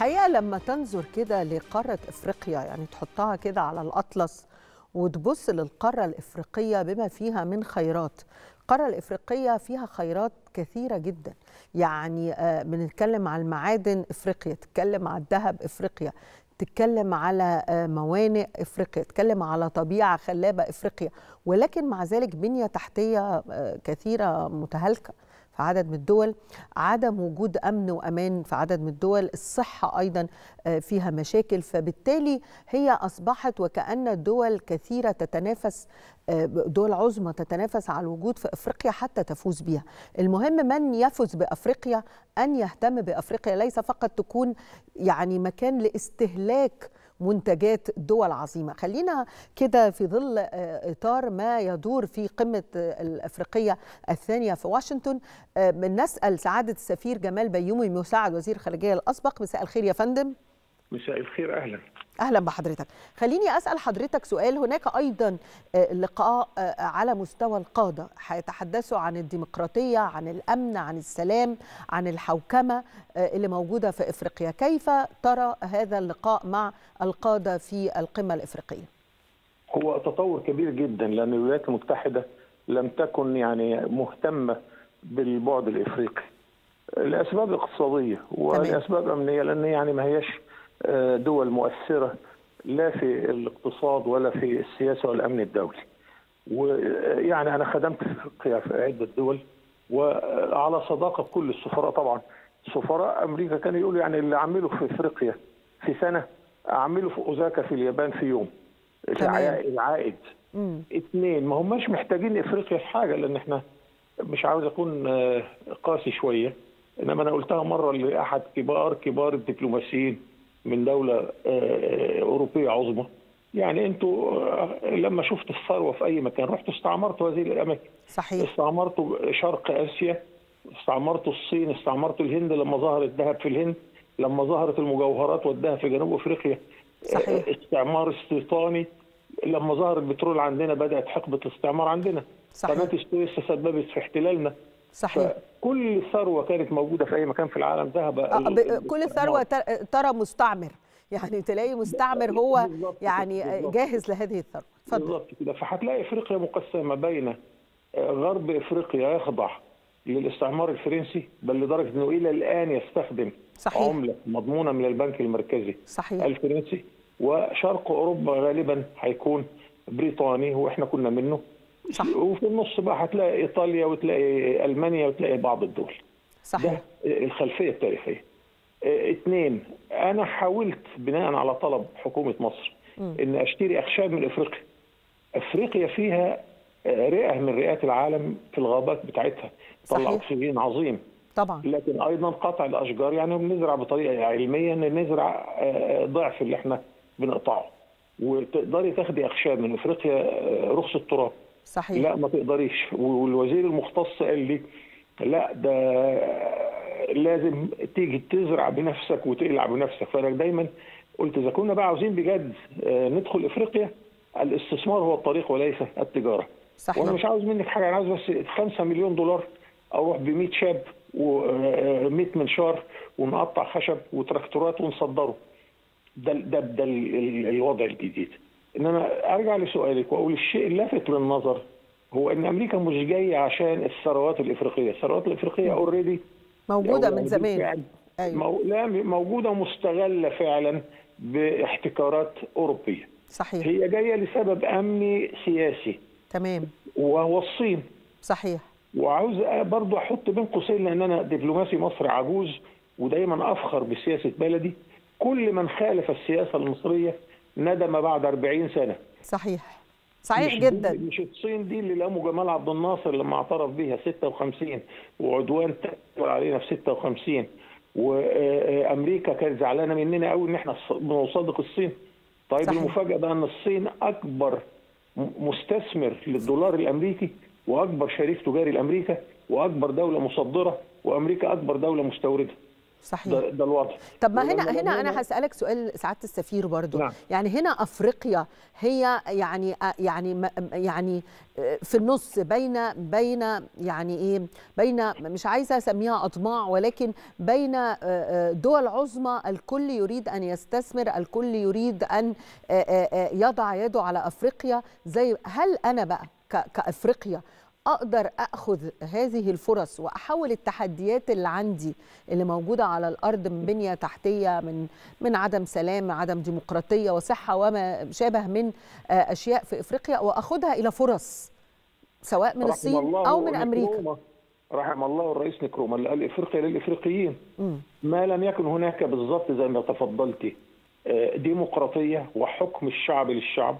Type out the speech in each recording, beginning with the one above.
الحقيقة لما تنظر كده لقارة إفريقيا يعني تحطها كده على الأطلس وتبص للقارة الإفريقية بما فيها من خيرات. القارة الإفريقية فيها خيرات كثيرة جدا. يعني آه، بنتكلم على المعادن إفريقيا تتكلم على الذهب إفريقيا تتكلم على آه، موانئ إفريقيا تتكلم على طبيعة خلابة إفريقيا. ولكن مع ذلك بنية تحتية آه، كثيرة متهالكة. في عدد من الدول عدم وجود أمن وأمان في عدد من الدول الصحة أيضا آه، فيها مشاكل. فبالتالي هي أصبحت وكأن دول كثيرة تتنافس آه، دول عظمى تتنافس على الوجود في إفريقيا حتى تفوز بها المهم من يفوز بأفريقيا؟ أن يهتم بأفريقيا ليس فقط تكون يعني مكان لاستهلاك منتجات دول عظيمة. خلينا كده في ظل آه، إطار ما يدور في قمة آه، الأفريقية الثانية في واشنطن آه، بنسأل سعادة السفير جمال بيومي مساعد وزير الخارجية الأسبق مساء الخير يا فندم. مساء الخير أهلا. أهلا بحضرتك. خليني أسأل حضرتك سؤال. هناك أيضا آه، لقاء آه، على مستوى القادة. هيتحدثوا عن الديمقراطية عن الأمن عن السلام عن الحوكمة آه، اللي موجودة في إفريقيا. كيف ترى هذا اللقاء مع القادة في القمة الإفريقية؟ هو تطور كبير جدا لأن الولايات المتحدة لم تكن يعني مهتمة بالبعد الإفريقي. لأسباب اقتصادية ولأسباب أمنية لأن يعني ما هياش دول مؤثرة لا في الاقتصاد ولا في السياسة والأمن الدولي. ويعني أنا خدمت في عدة دول وعلى صداقة كل السفراء طبعا. سفراء أمريكا كانوا يقولوا يعني اللي عمله في إفريقيا في سنة اعمله في أوزاكا في اليابان في يوم. العائد مم. اثنين ما هماش محتاجين إفريقيا في حاجة لأن إحنا مش عاوز أكون آه، قاسي شوية. إنما أنا قلتها مرة لأحد كبار كبار الدبلوماسيين. من دولة آه، أوروبية عظمى. يعني أنتوا آه، لما شفت الثروة في أي مكان رحتوا استعمرتوا هذه الأماكن. صحيح. استعمرتوا شرق آسيا استعمرتوا الصين استعمرتوا الهند لما ظهر الذهب في الهند لما ظهرت المجوهرات والذهب في جنوب أفريقيا صحيح. آه، استعمار استيطاني لما ظهر البترول عندنا بدأت حقبة الاستعمار عندنا. صحيح. قناة السويس تسببت في احتلالنا. صحيح. كل ثروة كانت موجودة في أي مكان في العالم ذهب آه، ال- كل ثروة تر- ترى مستعمر. يعني تلاقي مستعمر هو يعني. جاهز لهذه الثروة. اتفضل. بالظبط كده. فهتلاقي إفريقيا مقسمة بين آه، غرب إفريقيا يخضع للاستعمار الفرنسي بل لدرجة إنه إلى الآن يستخدم صحيح. عملة مضمونة من البنك المركزي صحيح. الفرنسي وشرق أوروبا غالبا هيكون بريطاني وإحنا كنا منه. صح. وفي النص بقى هتلاقي إيطاليا وتلاقي ألمانيا وتلاقي بعض الدول صحيح ده الخلفية التاريخية. اثنين أنا حاولت بناء على طلب حكومة مصر إن أشتري أخشاب من إفريقيا. إفريقيا فيها آه، رئة من رئات العالم في الغابات بتاعتها طلع. أكسجين عظيم طبعا لكن أيضا قطع الأشجار يعني بنزرع بطريقة علمية إن نزرع آه، ضعف اللي إحنا بنقطعه. وتقدري تاخدي أخشاب من إفريقيا رخص التراب. صحيح. لا ما تقدريش. والوزير المختص قال لي لا ده لازم تيجي تزرع بنفسك وتقلع بنفسك. فأنا دايما قلت إذا كنا بقى عاوزين بجد آه، ندخل إفريقيا الاستثمار هو الطريق وليس التجارة. صحيح. وأنا مش عاوز منك حاجة أنا عاوز بس 5 مليون دولار أروح ب 100 شاب و100 منشار ونقطع خشب وتراكتورات ونصدره. ده ده ده ال- ال- الوضع الجديد. انما أرجع لسؤالك وأقول الشيء اللافت للنظر هو إن أمريكا مش جاية عشان الثروات الإفريقية، الثروات الإفريقية already موجودة من زمان. أيوة. لا موجودة مستغلة فعلا باحتكارات أوروبية. صحيح. هي جاية لسبب أمني سياسي. تمام. وهو الصين. صحيح. وعاوز برضو أحط بين قوسين لأن أنا دبلوماسي مصري عجوز ودايما أفخر بسياسة بلدي. كل من خالف السياسة المصرية ندم بعد 40 سنة. صحيح. صحيح مش جدا. مش الصين دي اللي لاموا جمال عبد الناصر لما اعترف بيها 56 وعدوان تأول علينا في 56 وأمريكا كانت زعلانة مننا قوي إن إحنا بنصادق الصين. طيب صحيح. المفاجأة بقى إن الصين أكبر مستثمر للدولار الأمريكي وأكبر شريك تجاري لأمريكا وأكبر دولة مصدرة وأمريكا أكبر دولة مستوردة. صحيح. ده, ده الوضع. طب ما هنا هنا أنا هسألك سؤال سعادة السفير برضو. نعم. يعني هنا أفريقيا هي يعني يعني يعني في النص بين بين يعني إيه بين مش عايزة أسميها أطماع ولكن بين دول عظمى الكل يريد أن يستثمر الكل يريد أن يضع يده على أفريقيا. زي هل أنا بقى كأفريقيا أقدر أخذ هذه الفرص وأحول التحديات اللي عندي اللي موجودة على الأرض من بنية تحتية من من عدم سلام عدم ديمقراطية وصحة وما شابه من أشياء في إفريقيا وأخذها إلى فرص سواء من الصين أو من أمريكا. رحم الله الرئيس نكروما اللي قال إفريقيا للإفريقيين. ما لم يكن هناك بالضبط زي ما تفضلتي ديمقراطية وحكم الشعب للشعب.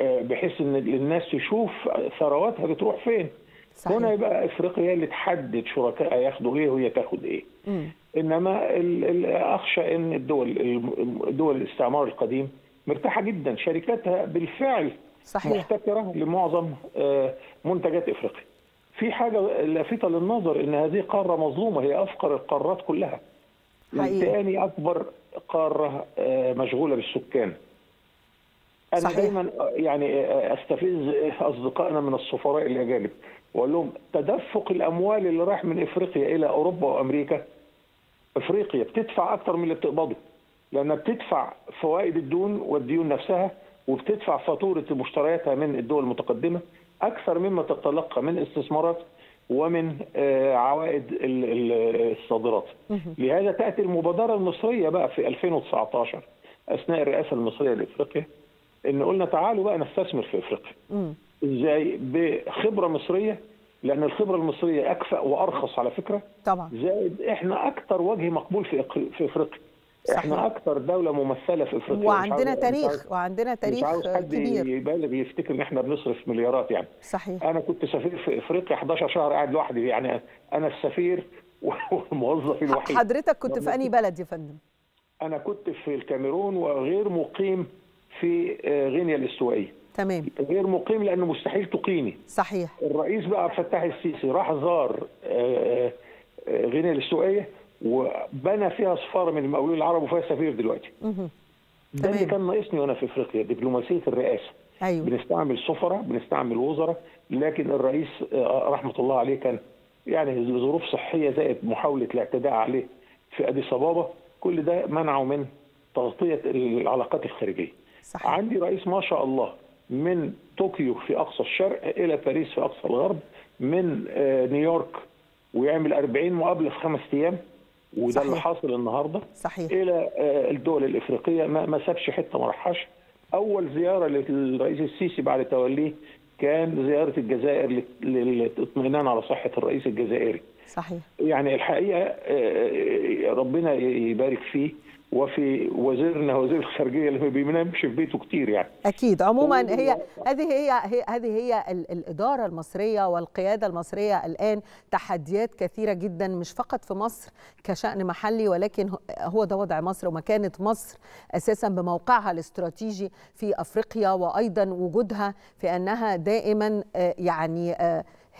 بحيث إن الناس تشوف ثرواتها بتروح فين. صحيح. هنا يبقى إفريقيا اللي تحدد شركائها ياخدوا إيه وهي تاخد إيه. م. إنما أخشى إن الدول دول الاستعمار القديم مرتاحة جدا. شركاتها بالفعل صحيح. محتكرة لمعظم منتجات إفريقيا. في حاجة لافتة للنظر إن هذه قارة مظلومة. هي أفقر القارات كلها. ثاني أكبر قارة مشغولة بالسكان. أنا صحيح. دايما يعني أستفز أصدقائنا من السفراء الأجانب. وأقول لهم تدفق الأموال اللي رايح من إفريقيا إلى أوروبا وأمريكا. إفريقيا بتدفع أكتر من اللي بتقبضه لأنها بتدفع فوائد الدون والديون نفسها وبتدفع فاتورة مشترياتها من الدول المتقدمة أكثر مما تتلقى من استثمارات ومن عوائد الصادرات. لهذا تأتي المبادرة المصرية بقى في 2019 أثناء الرئاسة المصرية لإفريقيا. إن قلنا تعالوا بقى نستثمر في إفريقيا. إزاي؟ بخبرة مصرية لأن الخبرة المصرية أكفأ وأرخص على فكرة. طبعا. زائد إحنا أكثر وجه مقبول في في إفريقيا. صحيح. إحنا أكثر دولة ممثلة في إفريقيا وعندنا تاريخ وعندنا تاريخ مش عاوز حد كبير يبالغ يفتكر إن إحنا بنصرف مليارات يعني صحيح أنا كنت سفير في إفريقيا 11 شهر قاعد لوحدي يعني أنا السفير والموظف الوحيد حضرتك كنت في أنهي بلد يا فندم؟ أنا كنت في الكاميرون وغير مقيم في غينيا الاستوائية. تمام. غير مقيم لأنه مستحيل تقيمي صحيح. الرئيس بقى عبد الفتاح السيسي راح زار غينيا الاستوائية وبنى فيها سفاره من المقاولين العرب وفيها سفير دلوقتي. ده اللي كان ناقصني وأنا في إفريقيا دبلوماسية الرئاسة. أيوه. بنستعمل سفراء بنستعمل وزراء لكن الرئيس رحمة الله عليه كان يعني ظروف صحية زائد محاولة الاعتداء عليه في أديس أبابا. كل ده منعه من تغطية العلاقات الخارجية. صحيح. عندي رئيس ما شاء الله من طوكيو في أقصى الشرق إلى باريس في أقصى الغرب من نيويورك ويعمل 40 مقابله في خمس أيام وده صحيح. اللي حاصل النهارده. صحيح. إلى الدول الإفريقية ما, ما سابش حتة ما راحش أول زيارة للرئيس السيسي بعد توليه كان زيارة الجزائر للاطمئنان على صحة الرئيس الجزائري. صحيح. يعني الحقيقة ربنا يبارك فيه. وفي وزيرنا وزير الخارجية اللي ما بينامش في بيته كتير يعني. أكيد. عموما هي هذه هي هذه هي الإدارة المصرية والقيادة المصرية الآن تحديات كثيرة جدا مش فقط في مصر كشأن محلي ولكن هو ده وضع مصر ومكانة مصر أساسا بموقعها الاستراتيجي في أفريقيا وأيضا وجودها في أنها دائما يعني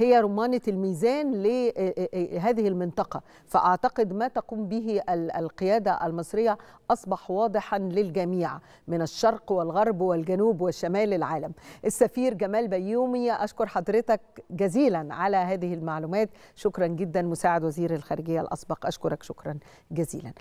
هي رمانة الميزان لهذه المنطقة. فأعتقد ما تقوم به القيادة المصرية أصبح واضحا للجميع من الشرق والغرب والجنوب والشمال العالم. السفير جمال بيومي أشكر حضرتك جزيلا على هذه المعلومات. شكرا جدا مساعد وزير الخارجية الأسبق أشكرك شكرا جزيلا.